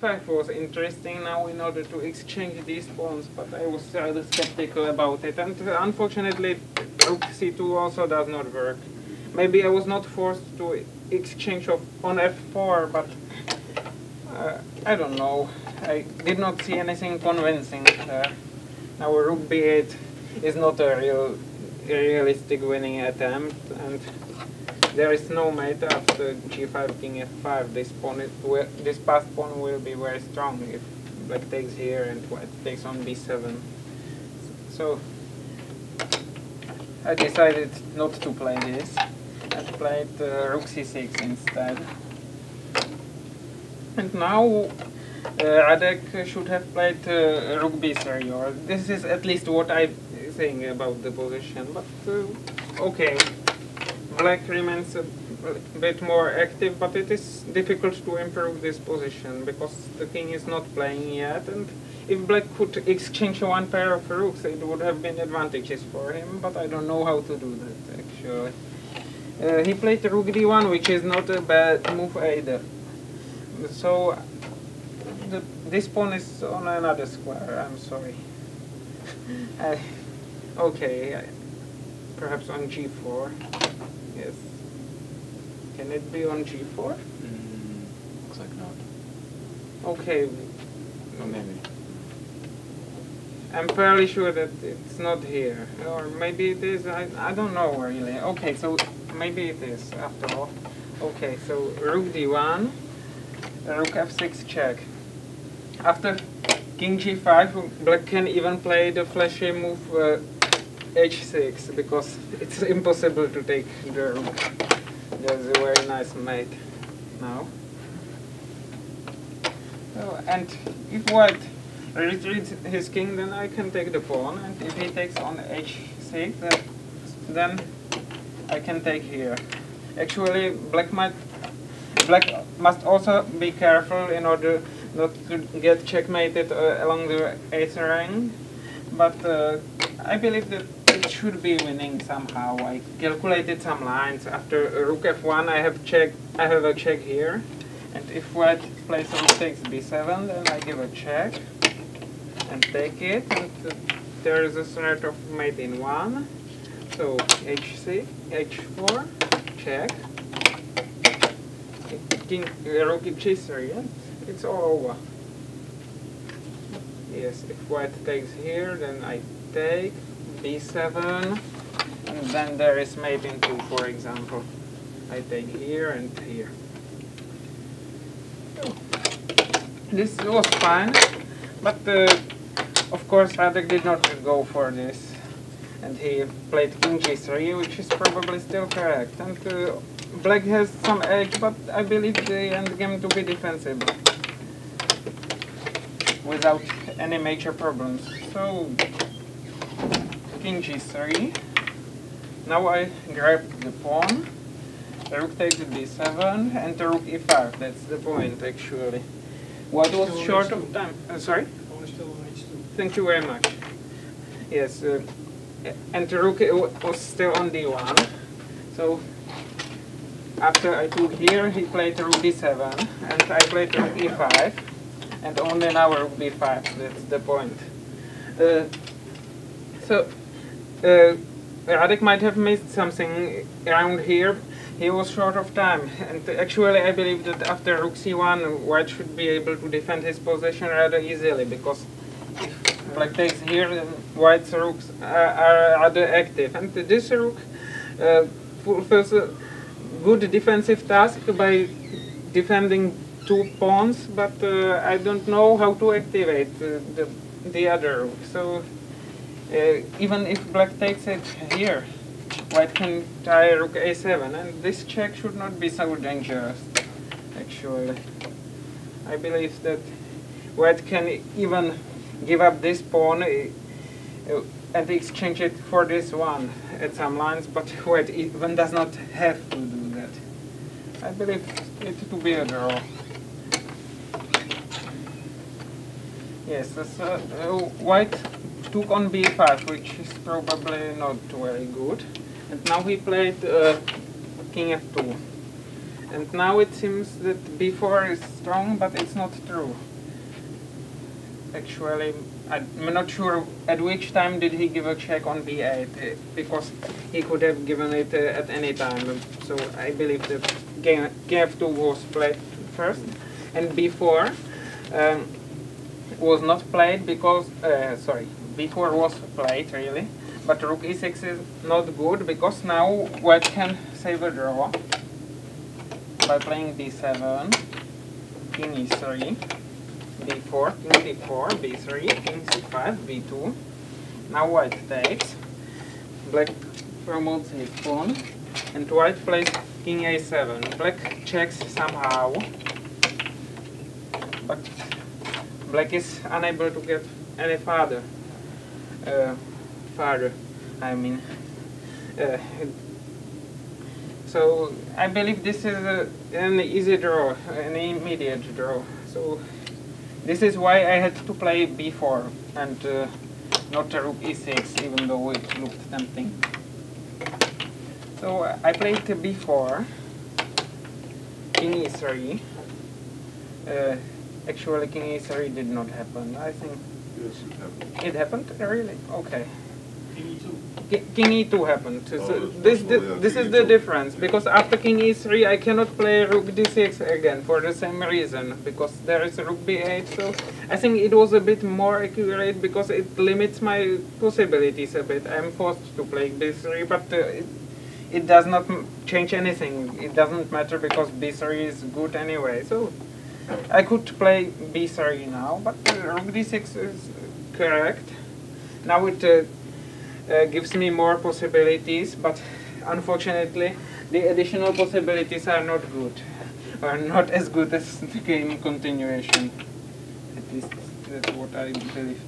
5 was interesting now in order to exchange these pawns, but I was rather skeptical about it. And uh, unfortunately, rook c2 also does not work. Maybe I was not forced to exchange of on f4, but uh, I don't know. I did not see anything convincing there. Now rook b8 is not a real realistic winning attempt, and there is no mate after g5, king f5. This pawn, is, this passed pawn will be very strong if black takes here and white takes on b7. So I decided not to play this I played uh, rook c6 instead. And now uh, Radek should have played uh, rook b3, or this is at least what I think about the position, but uh, okay black remains a bit more active, but it is difficult to improve this position because the king is not playing yet. And if black could exchange one pair of rooks, it would have been advantages for him, but I don't know how to do that actually. Uh, he played rook d1, which is not a bad move either. So the, this pawn is on another square, I'm sorry. Okay, I, perhaps on g4. Yes. Can it be on g4? Mm, looks like not. Okay. Maybe. I'm fairly sure that it's not here. Or maybe it is, I, I don't know really. Okay, so maybe it is after all. Okay, so rook d1, rook f6 check. After king g5, black can even play the flashy move uh, h6 because it's impossible to take the rook. There's a very nice mate now. So, and if white retreats his king, then I can take the pawn, and if he takes on h6, then, then I can take here. Actually, black might black must also be careful in order not to get checkmated uh, along the eighth rank, but uh, I believe that should be winning somehow. I calculated some lines. After rook f1, I have check. I have a check here, and if white plays on takes b7, then I give a check and take it. And there is a threat of mate in one. So h6, h4, check. King rook h3. Yeah? It's all over. Yes, if white takes here, then I take b7 and then there is mate in 2 for example. I take here and here. This was fine but uh, of course Radek did not go for this. And he played king g3 which is probably still correct. And uh, black has some edge but I believe the endgame to be defensive. Without any major problems. So king g3. Now I grab the pawn, rook takes b7, and the rook e5. That's the point, actually. What was Still short of time? Uh, sorry? Pawn is still on h2. Thank you very much. Yes, uh, and the rook uh, was still on d1. So after I took here, he played rook d7, and I played rook e5, and only now rook b5. That's the point. Uh, so uh, might have missed something around here. He was short of time, and actually I believe that after rook c1, white should be able to defend his position rather easily, because if black takes here, white's rooks are, are rather active. And this rook uh, fulfills a good defensive task by defending two pawns, but uh, I don't know how to activate uh, the, the other rook. So uh, even if black takes it here, white can try rook a7, and this check should not be so dangerous, actually. I believe that white can even give up this pawn uh, and exchange it for this one at some lines, but white even does not have to do that. I believe it to be a draw. Yes, so, uh, white took on b5, which is probably not very good. And now he played uh, king f2. And now it seems that b4 is strong, but it's not true. actually, I'm not sure at which time did he give a check on b8, uh, because he could have given it uh, at any time. So I believe that game f2 was played first, and b4 um, was not played because, uh, sorry, b4 was played really, but rook e6 is not good because now white can save a draw by playing d7, king e3, b4, king d4, b3, king c5, b2. Now white takes, black promotes his pawn, and white plays king a7. Black checks somehow, but black is unable to get any farther. Uh, farther, I mean. Uh, so I believe this is a, an easy draw, an immediate draw. So this is why I had to play b4 and uh, not a rook e6, even though it looked tempting. So I played b4, king e3. Uh, actually, king e3 did not happen. I think Yes, it happened. it happened. Really? Okay. King E2. Ki- King e2 happened. So Oh, this this, yeah, this is the E2. difference Yeah. because after king e3 I cannot play rook d6 again for the same reason because there is rook b8. So I think it was a bit more accurate because it limits my possibilities a bit. I'm forced to play b3, but uh, it, it does not change anything. It doesn't matter because b3 is good anyway. So I could play b3 now, but uh, rook d6 is correct. Now it uh, uh, gives me more possibilities, but unfortunately the additional possibilities are not good, are not as good as the game continuation. At least that's what I believe.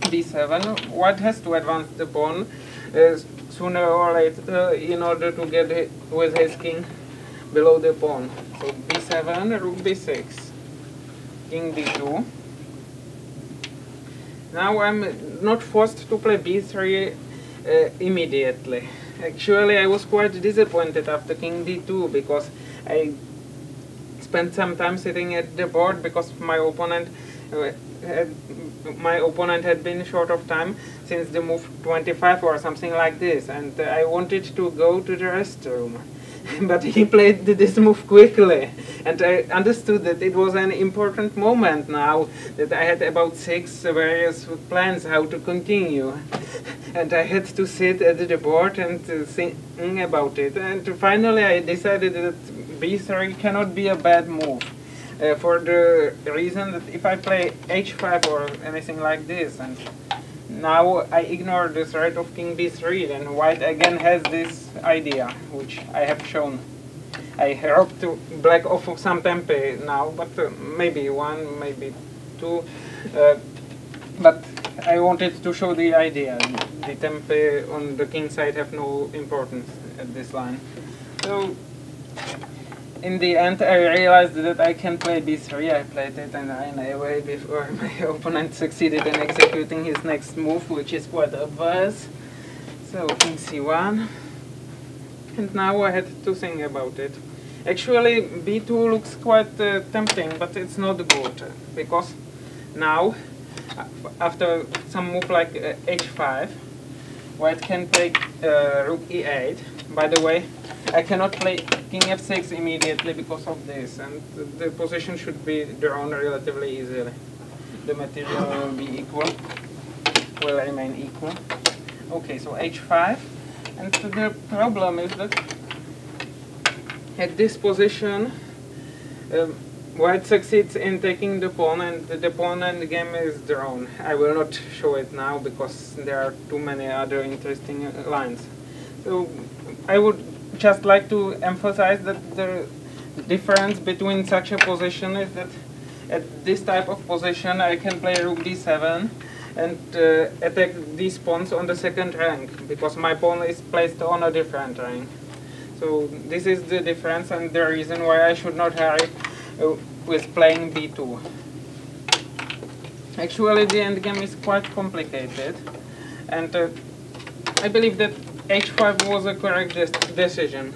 d7, white has to advance the pawn uh, sooner or later in order to get it with his king below the pawn. So b7, rook b6, king d2. Now I'm not forced to play b3 uh, immediately. Actually, I was quite disappointed after king d2 because I spent some time sitting at the board because my opponent uh, had, my opponent had been short of time since the move 25 or something like this, and uh, I wanted to go to the restroom. but he played this move quickly, and I understood that it was an important moment now that I had about six various plans how to continue, and I had to sit at the board and think about it. And finally, I decided that b3 cannot be a bad move. Uh, for the reason that if I play h5 or anything like this, and now I ignore the threat of king b3, then white again has this idea, which I have shown. I robbed to black off of some tempi now, but uh, maybe one, maybe two. Uh, but I wanted to show the idea. The tempi on the king side have no importance at this line. So in the end, I realized that I can play b3. I played it and ran away before my opponent succeeded in executing his next move, which is quite obvious. So king c1. And now I had to think about it. Actually, b2 looks quite uh, tempting, but it's not good because now, after some move like uh, h5, white can play uh, rook e8. By the way, I cannot play king f6 immediately because of this, and the, position should be drawn relatively easily. The material will be equal, will remain equal. Okay, so h5, and the problem is that at this position, um, white succeeds in taking the pawn, and the pawn and the game is drawn. I will not show it now because there are too many other interesting lines. So I would just like to emphasize that the difference between such a position is that at this type of position I can play rook d7 and uh, attack these pawns on the second rank because my pawn is placed on a different rank. So this is the difference and the reason why I should not hurry uh, with playing b2. Actually the endgame is quite complicated and uh, I believe that h5 was a correct des- decision.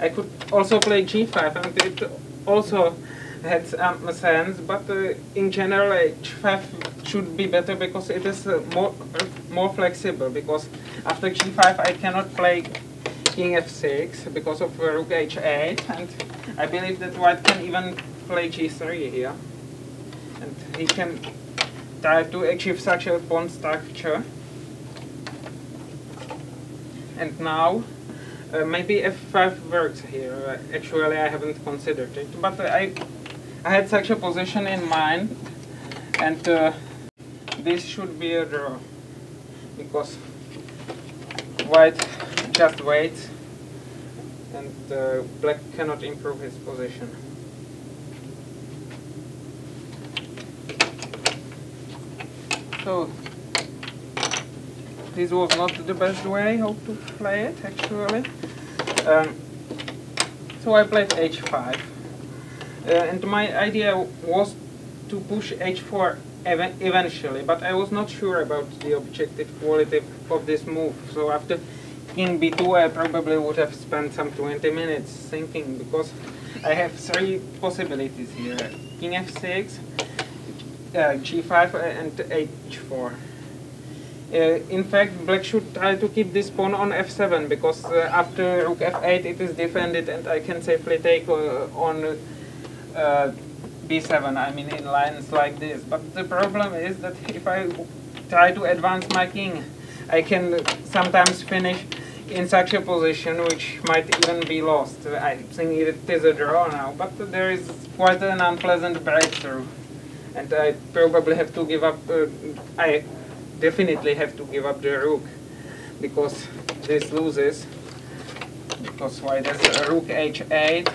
I could also play g5 and it also had some sense, but uh, in general h5 should be better because it is uh, more uh, more flexible. Because after g5 I cannot play king f6 because of rook h8, and I believe that white can even play g3 here, and he can try to achieve such a pawn structure. And now uh, maybe f5 works here. Uh, actually, I haven't considered it, but I I had such a position in mind, and uh, this should be a draw because white just waits, and uh, black cannot improve his position. So this was not the best way how to play it actually. Um, so I played h5. Uh, and my idea was to push h4 ev eventually, but I was not sure about the objective quality of this move. So after king b2 I probably would have spent some 20 minutes thinking because I have three possibilities here. King f6, uh, g5 and h4. Uh, in fact, black should try to keep this pawn on f7 because uh, after rook f8 it is defended and I can safely take uh, on uh, b7, I mean in lines like this. But the problem is that if I try to advance my king, I can sometimes finish in such a position which might even be lost. I think it is a draw now, but there is quite an unpleasant breakthrough. And I probably have to give up, uh, I definitely have to give up the rook, because this loses, because why has a rook h8,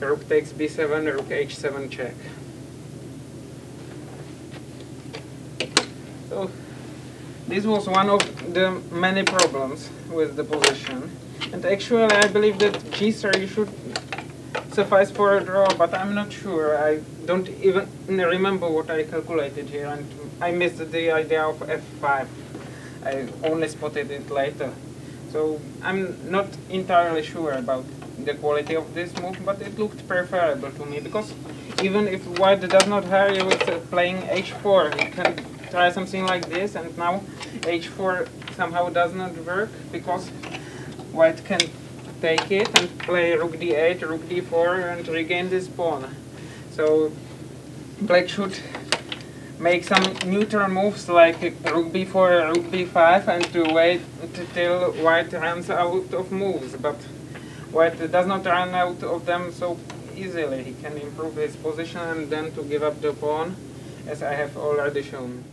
rook takes b7, rook h7 check. So this was one of the many problems with the position. And actually I believe that g3 should suffice for a draw, but I'm not sure. I don't even remember what I calculated here, and I missed the idea of f5. I only spotted it later. So I'm not entirely sure about the quality of this move, but it looked preferable to me because even if white does not hurry with uh, playing h4, he can try something like this, and now h4 somehow does not work because white can take it and play rook d8, rook d4, and regain this pawn. So black should make some neutral moves like rook b4, rook b5, and to wait till white runs out of moves. But White does not run out of them so easily. He can improve his position and then to give up the pawn, as I have already shown.